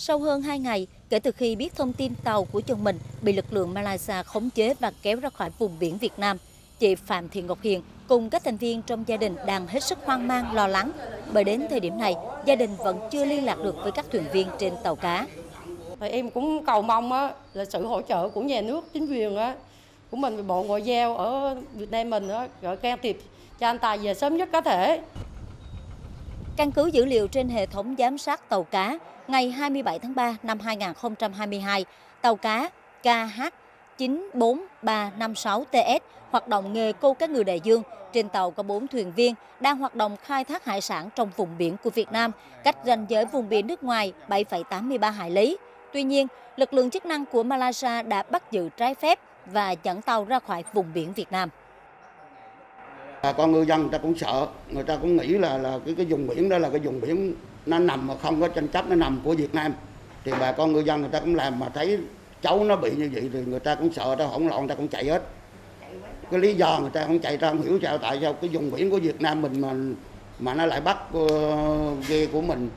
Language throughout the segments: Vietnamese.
Sau hơn 2 ngày kể từ khi biết thông tin tàu của chồng mình bị lực lượng Malaysia khống chế và kéo ra khỏi vùng biển Việt Nam, chị Phạm Thị Ngọc Hiền cùng các thành viên trong gia đình đang hết sức hoang mang, lo lắng. Bởi đến thời điểm này, gia đình vẫn chưa liên lạc được với các thuyền viên trên tàu cá. Thì em cũng cầu mong á, là sự hỗ trợ của nhà nước, chính quyền á, của mình, Bộ Ngoại giao ở Việt Nam mình á, gọi can thiệp cho anh Tài về sớm nhất có thể. Căn cứ dữ liệu trên hệ thống giám sát tàu cá, ngày 27 tháng 3 năm 2022, tàu cá KH 94356TS hoạt động nghề câu cá ngừ đại dương. Trên tàu có 4 thuyền viên đang hoạt động khai thác hải sản trong vùng biển của Việt Nam, cách ranh giới vùng biển nước ngoài 7,83 hải lý. Tuy nhiên, lực lượng chức năng của Malaysia đã bắt giữ trái phép và dẫn tàu ra khỏi vùng biển Việt Nam. Bà con ngư dân người ta cũng sợ, người ta cũng nghĩ là là cái cái vùng biển đó là cái vùng biển nó nằm mà không có tranh chấp nó nằm của Việt Nam. Thì bà con ngư dân người ta cũng làm mà thấy cháu nó bị như vậy thì người ta cũng sợ, ta hỗn loạn, người ta cũng chạy hết. Cái lý do người ta không chạy ra không hiểu sao tại sao cái vùng biển của Việt Nam mình mà mà nó lại bắt uh, ghe của mình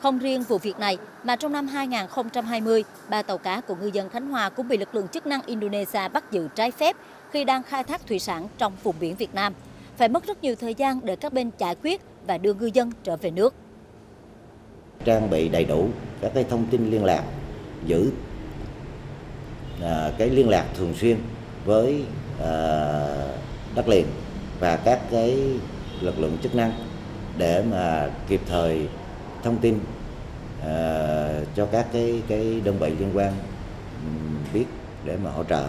không riêng vụ việc này, mà trong năm 2020, ba tàu cá của ngư dân Khánh Hòa cũng bị lực lượng chức năng Indonesia bắt giữ trái phép khi đang khai thác thủy sản trong vùng biển Việt Nam. Phải mất rất nhiều thời gian để các bên giải quyết và đưa ngư dân trở về nước. trang bị đầy đủ các cái thông tin liên lạc giữ à, cái liên lạc thường xuyên với à, đất liền và các cái lực lượng chức năng để mà kịp thời thông tin à, cho các cái cái đơn vị liên quan biết để mà hỗ trợ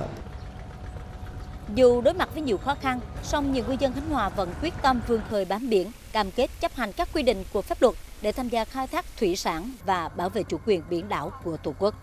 Dù đối mặt với nhiều khó khăn, song nhiều ngư dân Khánh Hòa vẫn quyết tâm vươn khơi bám biển, cam kết chấp hành các quy định của pháp luật để tham gia khai thác thủy sản và bảo vệ chủ quyền biển đảo của Tổ quốc.